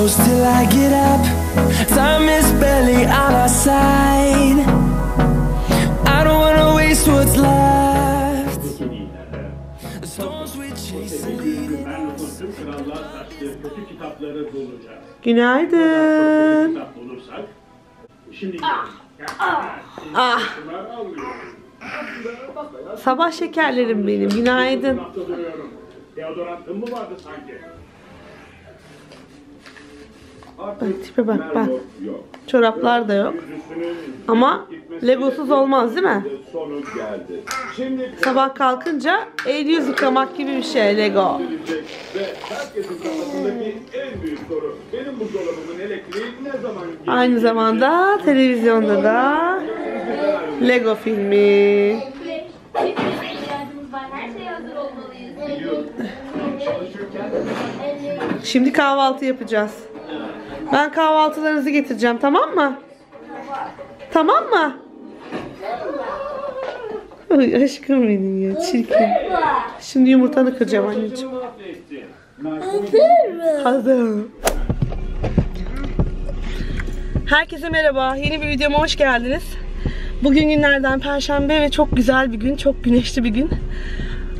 close till I get up. Time is barely on our side. I don't wanna waste what's left. The storms we chase are leading us. Günaydın. Kitap bulursak, şimdi Ah, almıyor. sabah şekerlerim benim. Günaydın. Deodorantın mı vardı sanki? Bak tipe bak bak. Çoraplar da yok. Ama legosuz olmaz değil mi? Sabah kalkınca el yüz yıkamak gibi bir şey Lego. Aynı zamanda televizyonda da Lego filmi. Şimdi kahvaltı yapacağız. Ben kahvaltılarınızı getireceğim tamam mı? Tamam mı? Ay aşkım benim ya çirkin. Şimdi yumurtanı kıracağım anneciğim. Hazır. Herkese merhaba. Yeni bir videoma hoş geldiniz. Bugün günlerden perşembe ve çok güzel bir gün. Çok güneşli bir gün.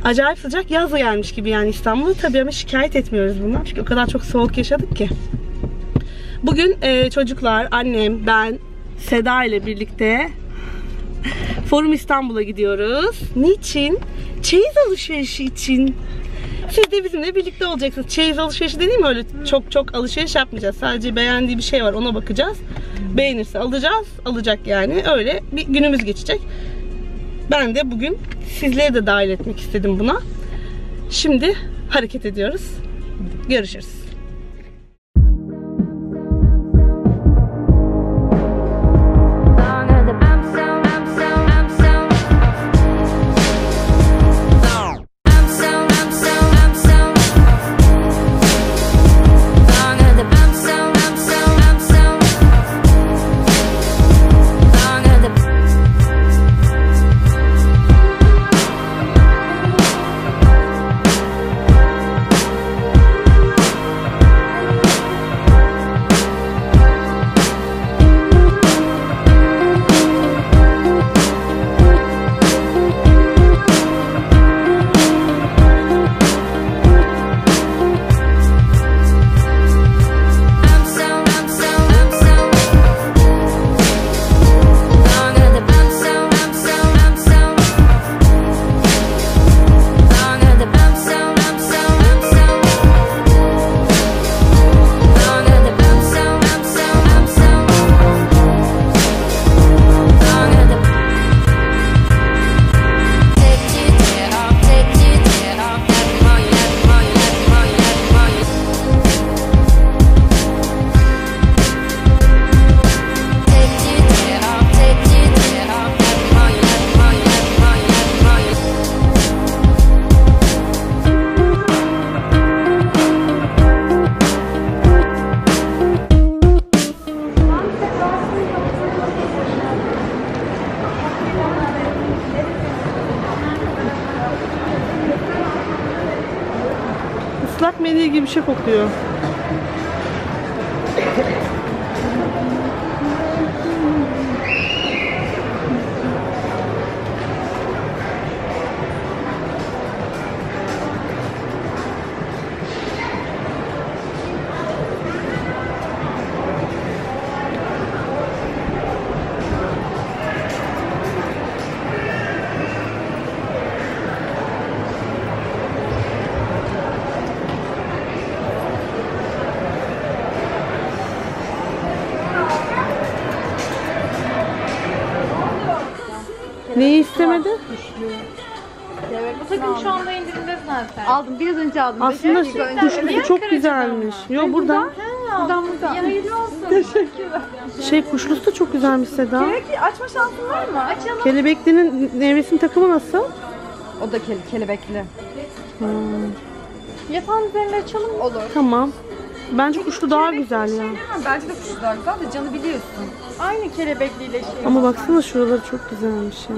Acayip sıcak yaz gelmiş gibi yani İstanbul'da. Tabii ama şikayet etmiyoruz bundan. Çünkü o kadar çok soğuk yaşadık ki. Bugün e, çocuklar, annem, ben, Seda ile birlikte Forum İstanbul'a gidiyoruz. Niçin? Çeyiz alışverişi için. Siz de bizimle birlikte olacaksınız. Çeyiz alışverişi dediğim öyle çok çok alışveriş yapmayacağız. Sadece beğendiği bir şey var ona bakacağız. Beğenirse alacağız. Alacak yani. Öyle bir günümüz geçecek. Ben de bugün sizleri de dahil etmek istedim buna. Şimdi hareket ediyoruz. Görüşürüz. Bir şey kokuyor. Aldım biraz önce aldım. Aslında Beş dakika önce. kuşlu çok güzelmiş. Yo burada. Buradan buradan. Ya hayırlı olsun. Şey kuşlusu da çok güzelmiş Seda. Peki açma şansın var mı? Açalım. Kelebeklinin nevresim takımı nasıl? O da kele, kelebekli. Yatağın üzerine açalım. Olur. Tamam. Bence kuşlu daha güzel ya. Ha, bence de kuşu daha güzel de canı biliyorsun. Aynı kelebekliyle şey. Ama baksana şuraları çok güzelmiş ya.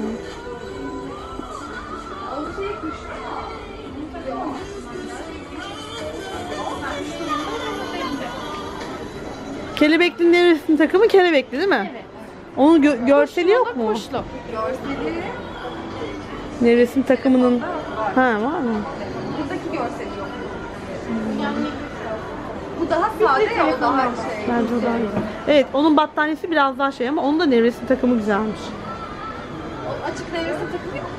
Kelebekli nevresim takımı kelebekli değil mi? Evet. Onun gö- görseli yok mu? Kuşlu. Görseli Nevresim takımının ha var mı? buradaki görseli yok. Bu daha sade ya o daha şey. Bence o daha güzel. Evet onun battaniyesi biraz daha şey ama onun da nevresim takımı güzelmiş. O açık nevresim takımı yok.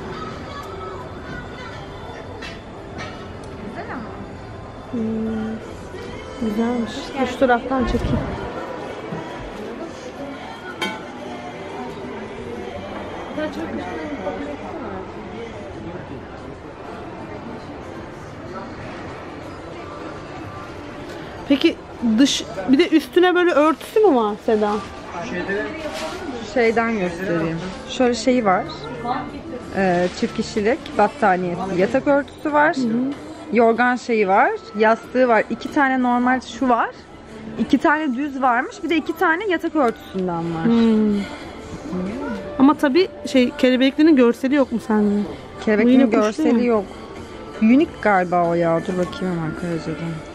Güzel ama. Güzelmiş. Dur Şu taraftan çekeyim. Peki dış bir de üstüne böyle örtüsü mü var Seda? Şeyden göstereyim. Şöyle şeyi var. Ee, çift kişilik battaniyesi, yatak örtüsü var. Yorgan şeyi var. Yastığı var. İki tane normal şu var. İki tane düz varmış. Bir de iki tane yatak örtüsünden var. Ama tabii şey kelebeklinin görseli yok mu sende? Kelebeklerin görseli yok. Unique galiba o ya. Dur bakayım hemen Karaca'dan.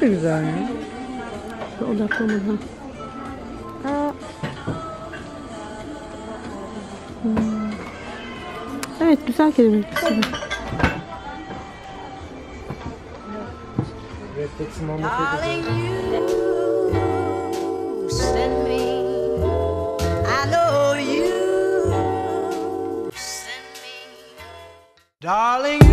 Kelebek de güzel ya. Odaklamadan. Hmm. Evet güzel kelebekli. Darling, you send me. I know you send me. Darling,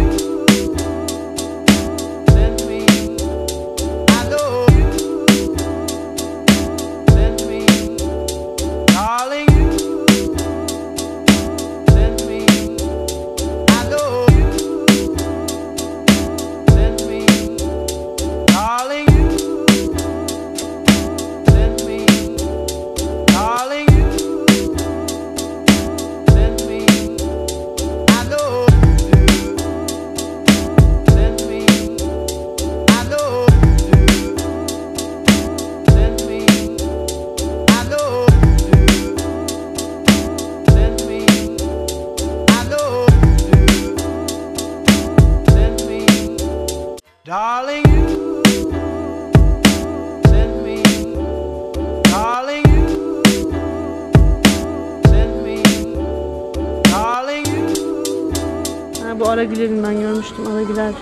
Ha, bu ara gülerinden görmüştüm. Ara güler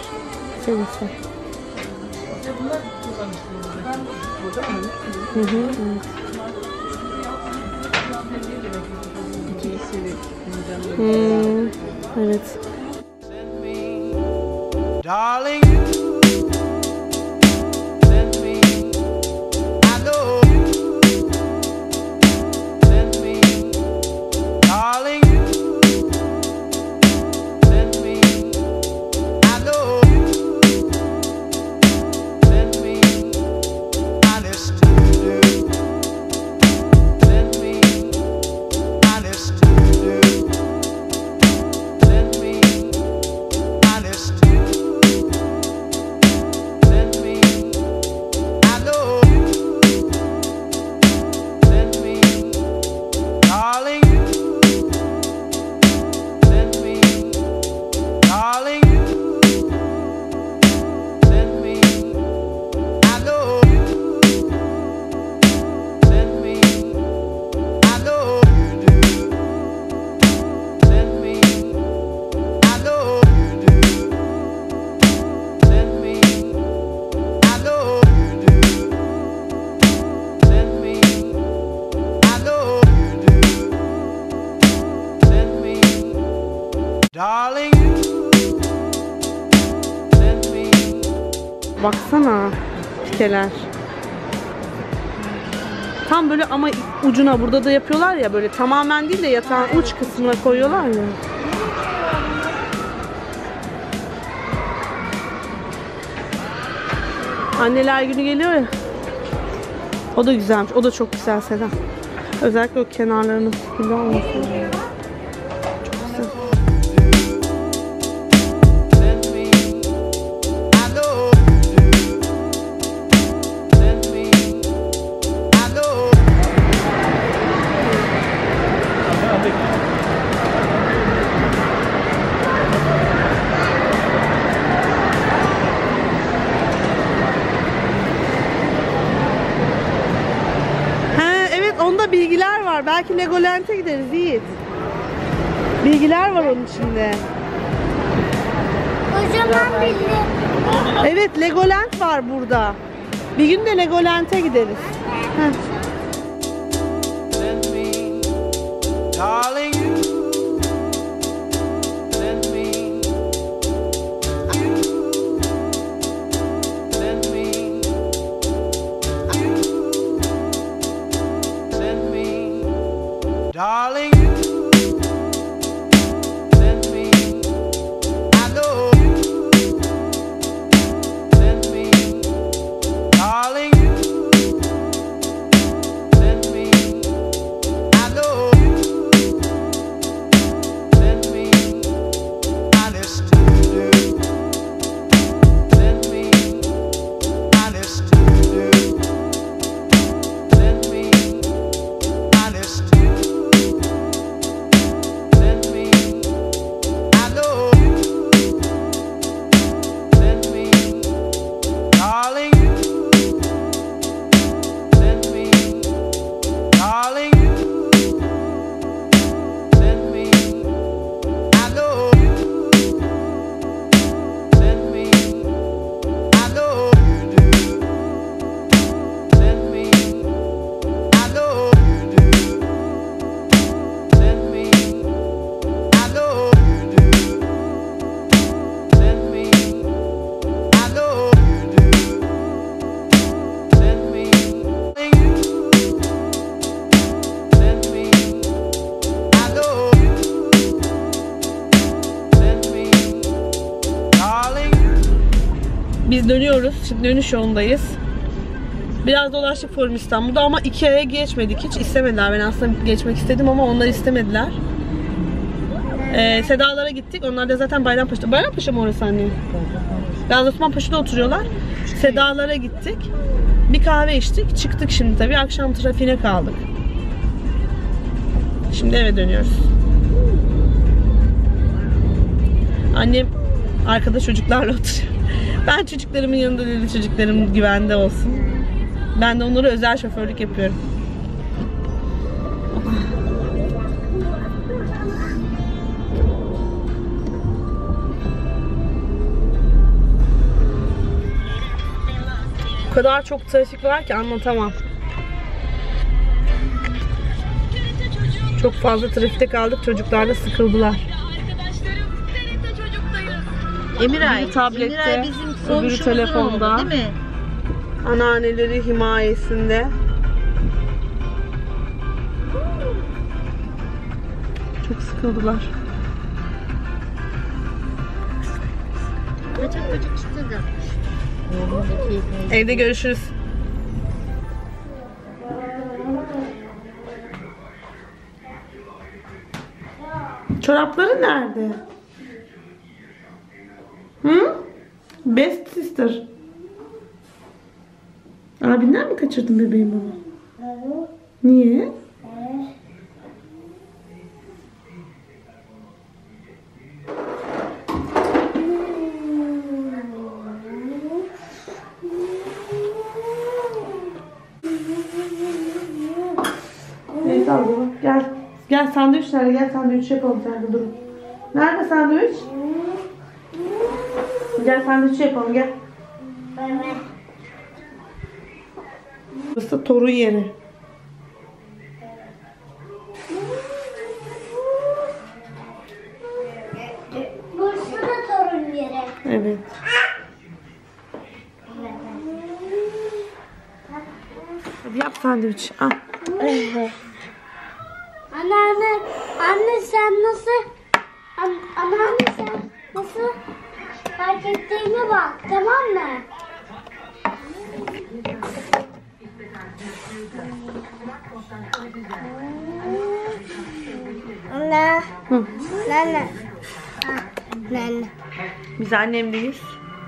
serisi. Hı hı. Hmm, evet. Darling, you Baksana pikeler. Tam böyle ama ucuna burada da yapıyorlar ya böyle tamamen değil de yatağın uç kısmına koyuyorlar ya. Anneler günü geliyor ya. O da güzelmiş. O da çok güzel Selam. Özellikle o kenarlarının güzel olması. Belki Legoland'e gideriz Yiğit. Bilgiler var onun içinde. Kocaman bildi. Evet Legoland var burada. Bir gün de Legoland'e gideriz. Heh. Darling, Şimdi dönüş yolundayız. Biraz dolaştık Forum İstanbul'da ama Ikea'ya geçmedik. Hiç istemediler. Ben aslında geçmek istedim ama onlar istemediler. Ee, Sedalara gittik. Onlar da zaten Bayrampaşa'da. Bayrampaşa mı orası anne? Gazi Osman Paşa'da oturuyorlar. Sedalara gittik. Bir kahve içtik. Çıktık şimdi tabii. Akşam trafiğine kaldık. Şimdi eve dönüyoruz. Annem arkada çocuklarla oturuyor. Ben çocuklarımın yanında değil, çocuklarım güvende olsun. Ben de onlara özel şoförlük yapıyorum. O kadar çok trafik var ki anlatamam. Çok fazla trafikte kaldık. Çocuklar da sıkıldılar. Emiray, Emiray bizim öbürü komşumuzun telefonda. oğlu, değil mi? Anneanneleri himayesinde. Çok sıkıldılar. Oğlum da keyifli. Evde görüşürüz. Çorapları nerede? Hı? Best sister. Abinden mi kaçırdın bebeğim onu? Niye? Neyse abla gel. Gel sandviç nerede? Gel sandviç yapalım sen de durun. Nerede sandviç? Gel sandviç yapalım gel. Burası torun yeri. Burası da torun yeri. Evet. Hadi yap sandviç. Al. Anneanne, anne sen nasıl, an, anneanne sen nasıl fark ettiğine bak tamam mı? Anne, Hı. anne, ha, anne. Biz annemdeyiz.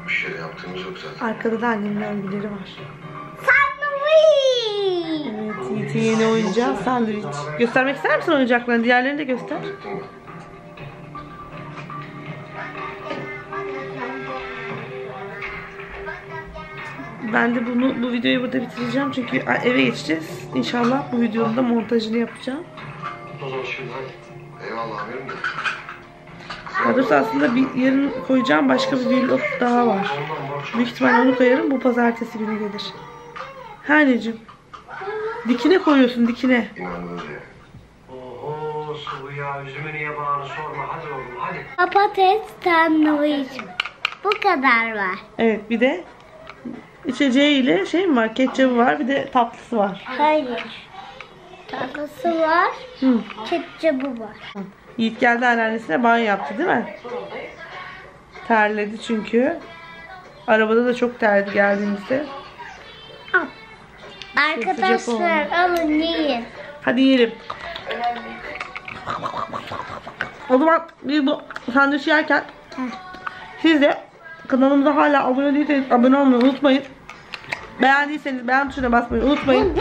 Bir şey yaptığımız yok zaten. Arkada da annemin örgüleri var. Sandviç. Evet, Yiğit'in yeni oyuncağı sandviç. Göstermek ister misin oyuncaklarını? Diğerlerini de göster. Ben de bunu bu videoyu burada bitireceğim çünkü eve geçeceğiz. İnşallah bu videonun da montajını yapacağım. Eyvallah amirim de. Aslında bir yarın koyacağım başka bir vlog daha var. Büyük ihtimalle onu koyarım. Bu pazartesi günü gelir. Ha anneciğim. Dikine koyuyorsun dikine. Oho ya üzümün yabağını sorma hadi oğlum hadi. Patates sandviç. Bu kadar var. Evet bir de içeceğiyle şey mi var? Ketçabı var bir de tatlısı var. Hayır. Tatlısı var. Hı. Ketçabı var. Yiğit geldi anneannesine banyo yaptı değil mi? Terledi çünkü. Arabada da çok terdi geldiğimizde. Arkadaşlar alın yiyin. Hadi yiyelim. O zaman biz bu sandviç yerken siz de kanalımıza hala abone değilseniz abone olmayı unutmayın. Beğendiyseniz beğen tuşuna basmayı unutmayın.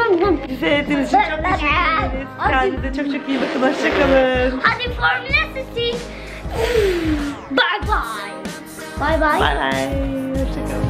Bizi seyrettiğiniz için çok teşekkür ederiz. Kendinize çok çok iyi bakın. Hoşçakalın. Hadi Formula City. Bye bye. Bye bye. Bye bye. Hoşçakalın.